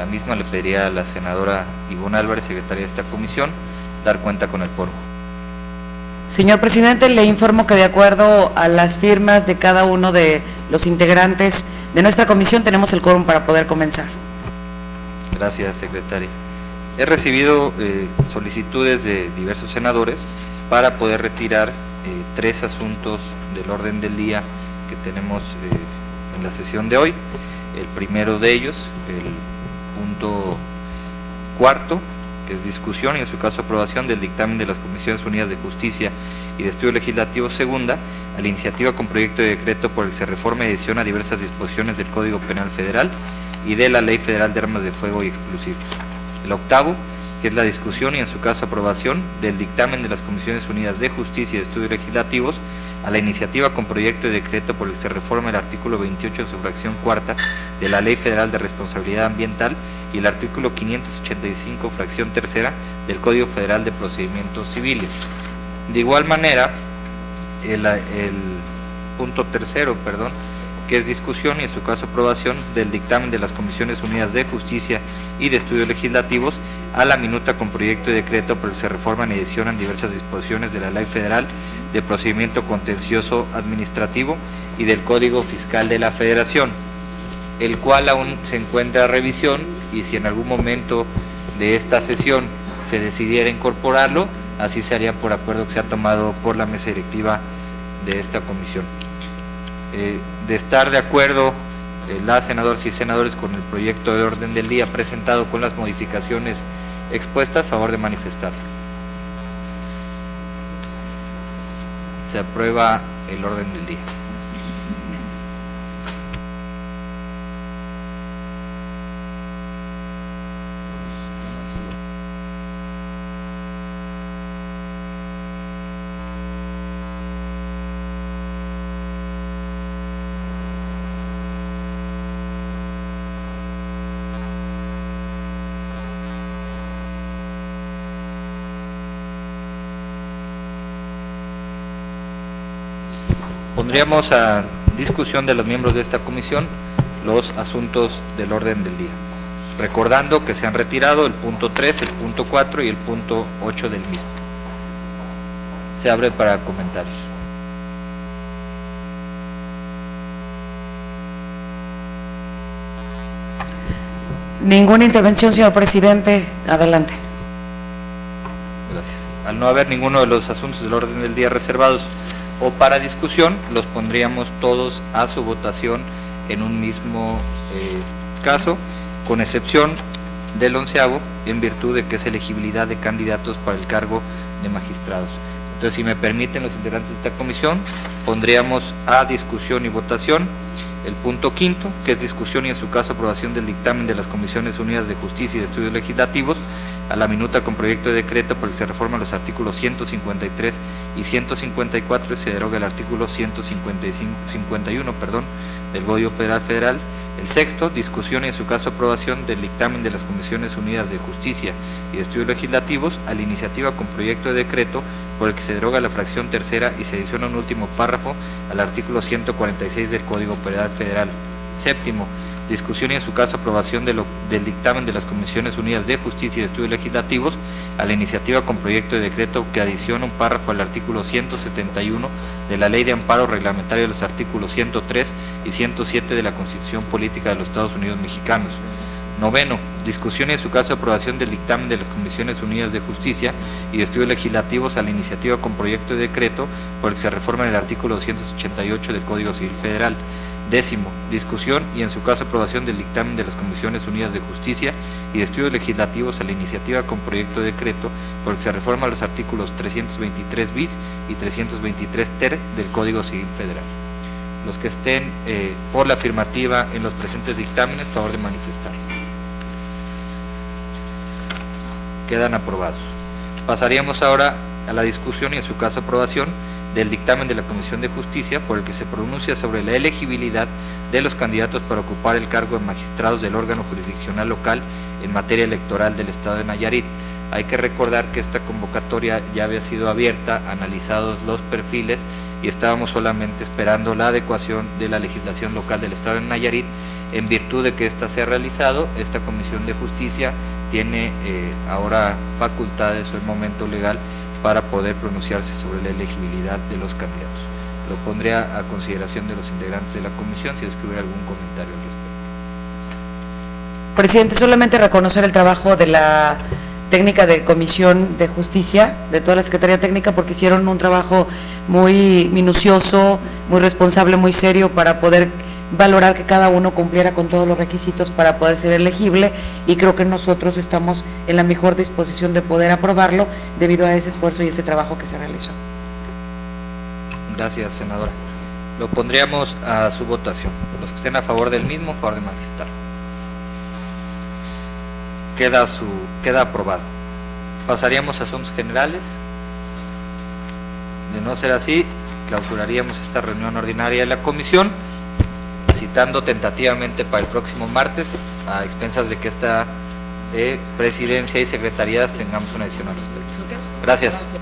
La misma le pediría a la senadora Ivonne Álvarez, secretaria de esta comisión, dar cuenta con el quórum. Señor presidente, le informo que de acuerdo a las firmas de cada uno de los integrantes de nuestra comisión tenemos el quórum para poder comenzar. Gracias, secretaria. He recibido eh, solicitudes de diversos senadores para poder retirar eh, tres asuntos del orden del día que tenemos eh, en la sesión de hoy. El primero de ellos, el punto cuarto, que es discusión y en su caso aprobación del dictamen de las Comisiones Unidas de Justicia y de Estudio Legislativo Segunda a la iniciativa con proyecto de decreto por el que se reforma y adiciona diversas disposiciones del Código Penal Federal y de la Ley Federal de Armas de Fuego y Explosivos. El octavo, que es la discusión y en su caso aprobación del dictamen de las Comisiones Unidas de Justicia y de Estudios Legislativos a la iniciativa con proyecto de decreto por el que se reforma el artículo 28 en su fracción cuarta de la Ley Federal de Responsabilidad Ambiental y el artículo 585 fracción tercera del Código Federal de Procedimientos Civiles. De igual manera, el punto tercero, perdón, que es discusión y en su caso aprobación del dictamen de las Comisiones Unidas de Justicia y de Estudios Legislativos a la minuta con proyecto de decreto por el que se reforman y adicionan diversas disposiciones de la Ley Federal de Procedimiento Contencioso Administrativo y del Código Fiscal de la Federación, el cual aún se encuentra revisión y si en algún momento de esta sesión se decidiera incorporarlo, así se haría por acuerdo que se ha tomado por la mesa directiva de esta comisión. Eh, de estar de acuerdo eh, las senadoras y senadores con el proyecto de orden del día presentado con las modificaciones expuestas, favor de manifestar. Se aprueba el orden del día. Pondríamos a discusión de los miembros de esta comisión los asuntos del orden del día. Recordando que se han retirado el punto 3, el punto 4 y el punto 8 del mismo. Se abre para comentarios. Ninguna intervención, señor presidente. Adelante. Gracias. Al no haber ninguno de los asuntos del orden del día reservados o para discusión, los pondríamos todos a su votación en un mismo eh, caso, con excepción del onceavo, en virtud de que es elegibilidad de candidatos para el cargo de magistrados. Entonces, si me permiten los integrantes de esta comisión, pondríamos a discusión y votación el punto quinto, que es discusión y en su caso aprobación del dictamen de las Comisiones Unidas de Justicia y de Estudios Legislativos a la minuta con proyecto de decreto por el que se reforman los artículos 153 y 154 y se deroga el artículo 151 perdón, del Código Federal Federal. El sexto, discusión y en su caso aprobación del dictamen de las Comisiones Unidas de Justicia y de Estudios Legislativos a la iniciativa con proyecto de decreto por el que se deroga la fracción tercera y se adiciona un último párrafo al artículo 146 del Código Penal Federal. Séptimo, discusión y en su caso aprobación del dictamen de las Comisiones Unidas de Justicia y de Estudios Legislativos a la iniciativa con proyecto de decreto que adiciona un párrafo al artículo 171 de la Ley de Amparo Reglamentario de los artículos 103 y 107 de la Constitución Política de los Estados Unidos Mexicanos. Noveno, discusión y en su caso aprobación del dictamen de las Comisiones Unidas de Justicia y de Estudios Legislativos a la iniciativa con proyecto de decreto por el que se reforma el artículo 288 del Código Civil Federal. Décimo, discusión y en su caso aprobación del dictamen de las Comisiones Unidas de Justicia y de Estudios Legislativos a la iniciativa con proyecto de decreto por el que se reforma los artículos 323 bis y 323 ter del Código Civil Federal. Los que estén eh, por la afirmativa en los presentes dictámenes, favor de manifestar. Quedan aprobados. Pasaríamos ahora a la discusión y en su caso aprobación del dictamen de la Comisión de Justicia por el que se pronuncia sobre la elegibilidad de los candidatos para ocupar el cargo de magistrados del órgano jurisdiccional local en materia electoral del Estado de Nayarit. Hay que recordar que esta convocatoria ya había sido abierta, analizados los perfiles y estábamos solamente esperando la adecuación de la legislación local del Estado de Nayarit. En virtud de que esta se ha realizado, esta Comisión de Justicia tiene eh, ahora facultades o el momento legal para poder pronunciarse sobre la elegibilidad de los candidatos. Lo pondré a consideración de los integrantes de la comisión si es que hubiera algún comentario al respecto. Presidente, solamente reconocer el trabajo de la técnica de Comisión de Justicia, de toda la Secretaría Técnica, porque hicieron un trabajo muy minucioso, muy responsable, muy serio para poder valorar que cada uno cumpliera con todos los requisitos para poder ser elegible y creo que nosotros estamos en la mejor disposición de poder aprobarlo debido a ese esfuerzo y ese trabajo que se realizó. Gracias, senadora. Lo pondríamos a su votación. Los que estén a favor del mismo, favor de manifestar. Queda, su, queda aprobado. Pasaríamos a asuntos generales. De no ser así, clausuraríamos esta reunión ordinaria de la comisión, citando tentativamente para el próximo martes, a expensas de que esta de presidencia y secretarías tengamos una decisión al respecto. Gracias.